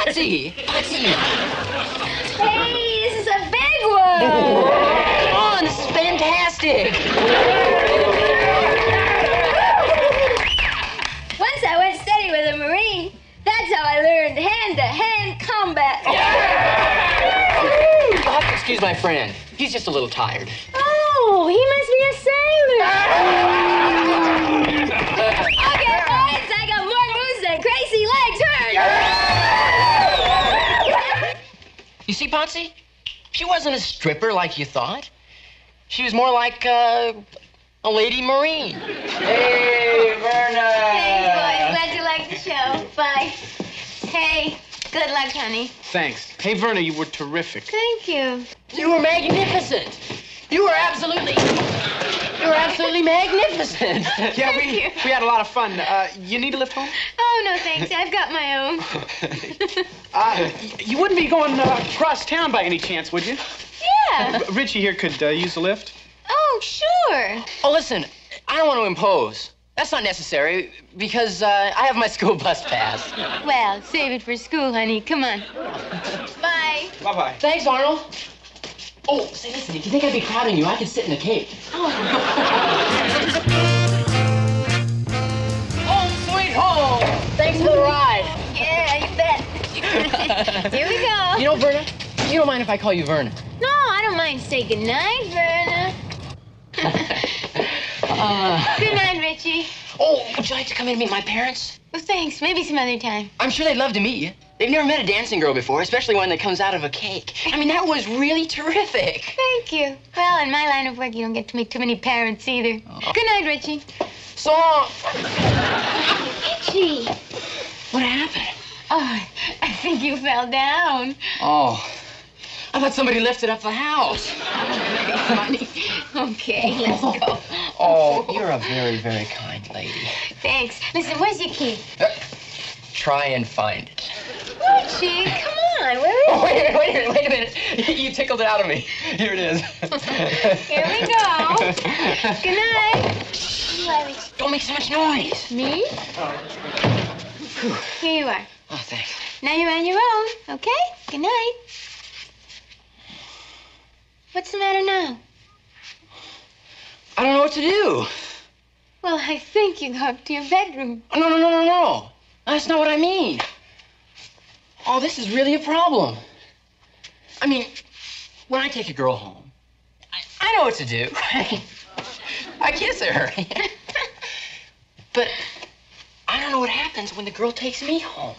Potsie! Potsie! Hey, this is a big one. Come on, this is fantastic! Once I went steady with a Marine. That's how I learned hand-to-hand combat. You'll have to excuse my friend. He's just a little tired. You see, Potsie? She wasn't a stripper like you thought. She was more like uh, a lady marine. Hey, Verna! Hey, boys, glad you liked the show. Bye. Hey, good luck, honey. Thanks. Hey, Verna, you were terrific. Thank you. You were magnificent. You were absolutely, you were absolutely magnificent. Yeah, we, you. we had a lot of fun. Uh, you need a lift home? Oh, no, thanks. I've got my own. Uh, you wouldn't be going uh, across town by any chance, would you? Yeah. Richie here could uh, use the lift. Oh, sure. Oh, listen, I don't want to impose. That's not necessary because uh, I have my school bus pass. Well, save it for school, honey. Come on. Bye. Bye-bye. Thanks, Arnold. Oh, say, listen, if you think I'd be crowding you, I could sit in the cake. home sweet home. Thanks for the ride. Yeah, you bet. Here we go. You know, Verna, you don't mind if I call you Verna. No, I don't mind. Say good night, Verna. Uh, Good night, Richie. Oh, would you like to come in and meet my parents? Well, thanks. Maybe some other time. I'm sure they'd love to meet you. They've never met a dancing girl before, especially one that comes out of a cake. I mean, that was really terrific. Thank you. Well, in my line of work, you don't get to meet too many parents either. Oh. Good night, Richie. So long. Richie. What happened? Oh, I think you fell down. Oh, I thought somebody lifted up the house. Funny. Okay, let's oh. go. Oh, you're a very, very kind lady. Thanks. Listen, where's your key? Uh, try and find it. Richie, come on. Where Oh, wait a minute, wait a minute, wait a minute. You tickled it out of me. Here it is. Here we go. Good night. Don't make so much noise. Me? Here you are. Oh, thanks. Now you're on your own, okay? Good night. What's the matter now? I don't know what to do. Well, I think you go up to your bedroom. Oh, no, no, no, no, no. That's not what I mean. Oh, this is really a problem. I mean, when I take a girl home, I, I know what to do. I kiss her. but I don't know what happens when the girl takes me home.